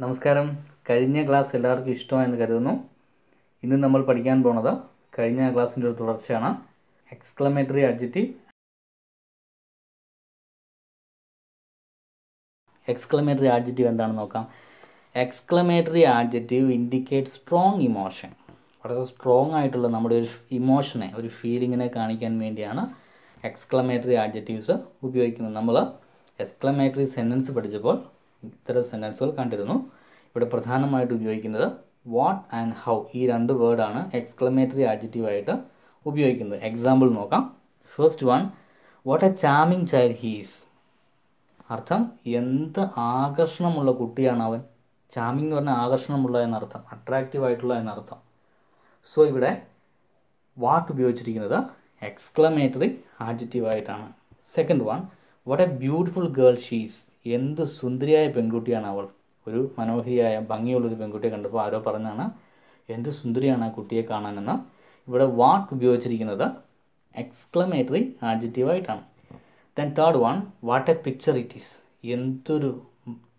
നമസ്കാരം. കഴിഞ്ഞ ക്ലാസ് എല്ലാവർക്കും ഇഷ്ടമായെന്ന് കരുതുന്നു. ഇന്ന് നമ്മൾ പഠിക്കാൻ പോണത് കഴിഞ്ഞ ക്ലാസ്സിന്റെ ഒരു തുടർച്ചയാണ്. എക്സ്ക്ലമേറ്ററി അഡ്ജക്റ്റീവ് എക്സ്ക്ലമേറ്ററി ആഡ്ജക്റ്റീവ് എന്താണെന്ന് നോക്കാം. Exclamatory adjective indicate strong emotion വളരെ സ്ട്രോങ് ആയിട്ടുള്ള നമ്മുടെ ഒരു ഇമോഷനെ ഒരു ഫീലിങ്ങിനെ കാണിക്കാൻ വേണ്ടിയാണ് എക്സ്ക്ലമേറ്ററി ആഡ്ജക്റ്റീവ്സ് ഉപയോഗിക്കുന്നത്. നമ്മൾ എക്സ്ക്ലമേറ്ററി സെന്റൻസ് പഠിച്ചപ്പോൾ ഇത്തരം സെന്റൻസുകൾ കണ്ടിരുന്നു. ഇവിടെ പ്രധാനമായിട്ട് ഉപയോഗിക്കുന്നത് വാട്ട് ആൻഡ് ഹൗ ഈ രണ്ട് വേർഡാണ് എക്സ്ക്ലമേറ്ററി ആഡ്ജക്റ്റീവായിട്ട് ഉപയോഗിക്കുന്നത്. എക്സാമ്പിൾ നോക്കാം. First one what a charming child he's അർത്ഥം എന്ത് ആകർഷണമുള്ള കുട്ടിയാണ് അവൻ. ചാമിങ് എന്ന് പറഞ്ഞാൽ ആകർഷണമുള്ള എന്നർത്ഥം അട്രാക്റ്റീവ് ആയിട്ടുള്ള എന്നർത്ഥം. സോ ഇവിടെ വാട്ട് ഉപയോഗിച്ചിരിക്കുന്നത് എക്സ്ക്ലമേറ്ററി ആയിട്ടാണ്. Second one what a beautiful girl she's എന്ത് സുന്ദരിയായ പെൺകുട്ടിയാണ് അവൾ. ഒരു മനോഹരിയായ ഭംഗിയുള്ളൊരു പെൺകുട്ടിയെ കണ്ടപ്പോൾ ആരോ പറഞ്ഞാണ് എന്ത് സുന്ദരിയാണ് ആ കുട്ടിയെ കാണാനെന്ന്. ഇവിടെ വാട്ട് ഉപയോഗിച്ചിരിക്കുന്നത് exclamatory ആഡ്ജറ്റീവായിട്ടാണ് then third one what a picture it is എന്തൊരു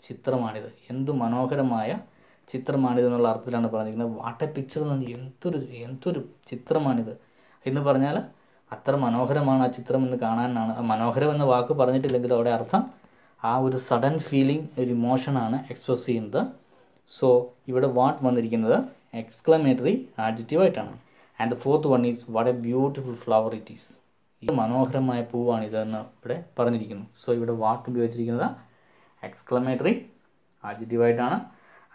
ചിത്രമാണിത്. എന്ത് മനോഹരമായ ചിത്രമാണിത് എന്നുള്ള അർത്ഥത്തിലാണ് പറഞ്ഞിരിക്കുന്നത്. വാട്ട് എ പിക്ചർ എന്ന് പറഞ്ഞാൽ എന്തൊരു എന്തൊരു ചിത്രമാണിത്. എന്ന് പറഞ്ഞാൽ അത്ര മനോഹരമാണ് ആ ചിത്രം എന്ന് കാണാനാണ്. മനോഹരം എന്ന വാക്ക് പറഞ്ഞിട്ടില്ലെങ്കിൽ അവിടെ അർത്ഥം ആ ഒരു സഡൻ ഫീലിംഗ് ഒരു ഇമോഷനാണ് എക്സ്പ്രസ് ചെയ്യുന്നത്. സോ ഇവിടെ വാട്ട് വന്നിരിക്കുന്നത് എക്സ്ക്ലമേറ്ററി ആയിട്ടാണ്. And the fourth one is what a beautiful flower it is ഇത് മനോഹരമായ പൂവാണിതെന്ന് ഇവിടെ പറഞ്ഞിരിക്കുന്നു. സോ ഇവിടെ വാട്ട് ഉപയോഗിച്ചിരിക്കുന്നത് എക്സ്ക്ലമേറ്ററി ആഡ്ജക്റ്റീവ് ആയിട്ടാണ്.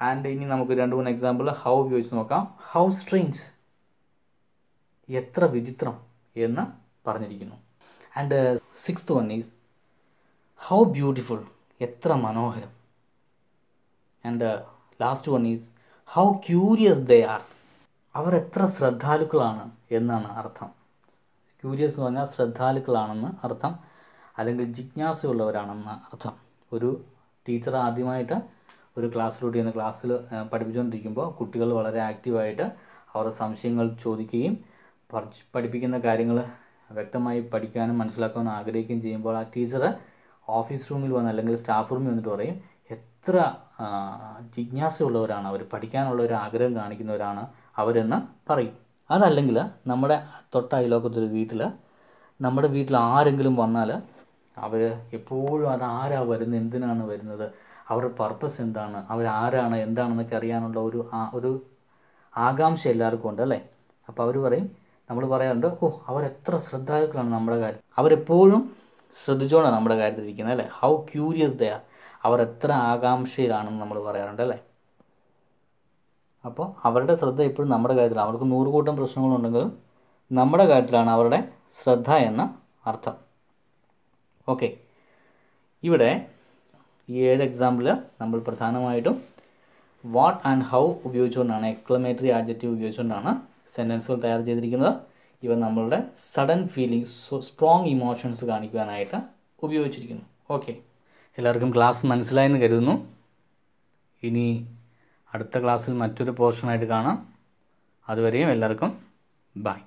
ആൻഡ് ഇനി നമുക്ക് രണ്ട് മൂന്ന് എക്സാമ്പിൾ ഹൗ ഉപയോഗിച്ച് നോക്കാം. ഹൗ സ്ട്രെയിൻസ് എത്ര വിചിത്രം. എന്ന് പറഞ്ഞിരിക്കുന്നു. And six one is how beautiful എത്ര മനോഹരം. And last one is how curious they are അവർ എത്ര ശ്രദ്ധാലുക്കളാണ് എന്നാണ് അർത്ഥം. ക്യൂരിയസ് എന്ന് പറഞ്ഞാൽ ശ്രദ്ധാലുക്കളാണെന്ന് അർത്ഥം അല്ലെങ്കിൽ ജിജ്ഞാസയുള്ളവരാണെന്ന് അർത്ഥം. ഒരു ടീച്ചർ ആദ്യമായിട്ട് ഒരു ക്ലാസ്സിലൂടെ ചെയ്യുന്ന ക്ലാസ്സിൽ പഠിപ്പിച്ചുകൊണ്ടിരിക്കുമ്പോൾ കുട്ടികൾ വളരെ ആക്റ്റീവായിട്ട് അവരുടെ സംശയങ്ങൾ ചോദിക്കുകയും പഠിപ്പിക്കുന്ന കാര്യങ്ങൾ വ്യക്തമായി പഠിക്കാനും മനസ്സിലാക്കാനും ആഗ്രഹിക്കുകയും ചെയ്യുമ്പോൾ ആ ടീച്ചർ ഓഫീസ് റൂമിൽ വന്ന് അല്ലെങ്കിൽ സ്റ്റാഫ് റൂമിൽ വന്നിട്ട് പറയും എത്ര ജിജ്ഞാസയുള്ളവരാണ് അവർ പഠിക്കാനുള്ള ഒരു ആഗ്രഹം കാണിക്കുന്നവരാണ് അവരെന്ന് പറയും. അതല്ലെങ്കിൽ നമ്മുടെ തൊട്ട അയലോക്കത്തൊരു വീട്ടിൽ നമ്മുടെ വീട്ടിൽ ആരെങ്കിലും വന്നാൽ അവർ എപ്പോഴും അത് ആരാ വരുന്നത് എന്തിനാണ് വരുന്നത് അവരുടെ പർപ്പസ് എന്താണ് അവരാരാണ് എന്താണെന്നൊക്കെ അറിയാനുള്ള ഒരു ഒരു ആകാംക്ഷ എല്ലാവർക്കും ഉണ്ട് അല്ലേ? അപ്പോൾ അവർ പറയും നമ്മൾ പറയാറുണ്ട് ഓ അവരെത്ര ശ്രദ്ധാലുക്കളാണ് നമ്മുടെ കാര്യം അവരെപ്പോഴും ശ്രദ്ധിച്ചുകൊണ്ടാണ് നമ്മുടെ കാര്യത്തിൽ ഇരിക്കുന്നത് അല്ലേ? ഹൗ ക്യൂരിയസ് ദയാ അവർ എത്ര ആകാംക്ഷയിലാണെന്ന് നമ്മൾ പറയാറുണ്ട് അല്ലേ? അപ്പോൾ അവരുടെ ശ്രദ്ധ എപ്പോഴും നമ്മുടെ കാര്യത്തിലാണ്. അവർക്ക് നൂറുകൂട്ടം പ്രശ്നങ്ങളുണ്ടെങ്കിലും നമ്മുടെ കാര്യത്തിലാണ് അവരുടെ ശ്രദ്ധ എന്ന അർത്ഥം. ഓക്കെ. ഇവിടെ ഈ ഏഴ് എക്സാമ്പിൾ നമ്മൾ പ്രധാനമായിട്ടും വാട്ട് ആൻഡ് ഹൗ ഉപയോഗിച്ചുകൊണ്ടാണ് എക്സ്ക്ലമേറ്ററി ആഡ്ജക്റ്റീവ് ഉപയോഗിച്ചുകൊണ്ടാണ് സെന്റൻസുകൾ തയ്യാർ ചെയ്തിരിക്കുന്നത്. ഇവ നമ്മളുടെ സഡൻ ഫീലിംഗ് സ്ട്രോങ് ഇമോഷൻസ് കാണിക്കുവാനായിട്ട് ഉപയോഗിച്ചിരിക്കുന്നു. ഓക്കെ എല്ലാവർക്കും ക്ലാസ് മനസ്സിലായെന്ന് കരുതുന്നു. ഇനി അടുത്ത ക്ലാസ്സിൽ മറ്റൊരു പോർഷനായിട്ട് കാണാം. അതുവരെയും എല്ലാവർക്കും ബൈ